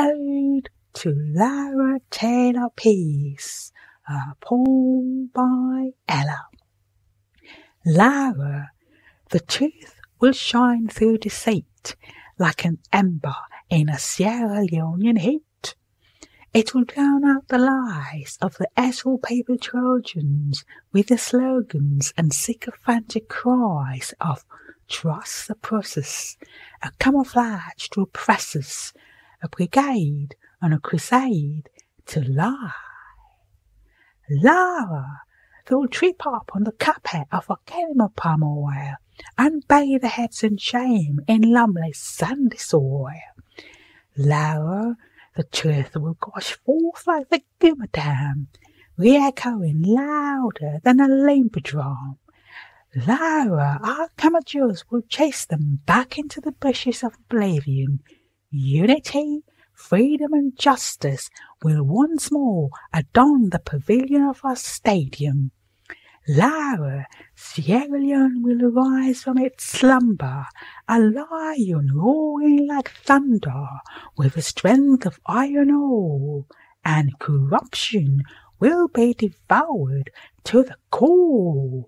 Ode to Lara Taylor Pearce, a poem by Ella. Lara, the truth will shine through deceit like an ember in a Sierra Leonean heat. It will drown out the lies of the ethyl paper Trojans with the slogans and sycophantic cries of trust the process, a camouflage to oppress us, a brigade on a crusade to lie. Lara, they'll trip up on the carpet of a chemical palm oil and bathe their heads in shame in lovely sandy soil. Lara, the truth will gush forth like the Guma Dam, re-echoing louder than a limber drum. Lara, our camouflage will chase them back into the bushes of oblivion. Unity, freedom, and justice will once more adorn the pavilion of our stadium. Lara, Sierra Leone will rise from its slumber, a lion roaring like thunder, with the strength of iron ore, and corruption will be devoured to the core.